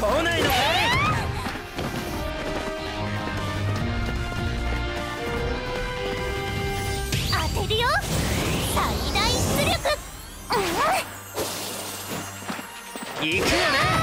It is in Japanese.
来ないのかい当て、行くよな